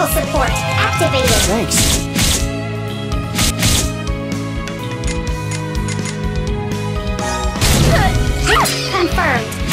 Medical support activated. Thanks. Confirmed.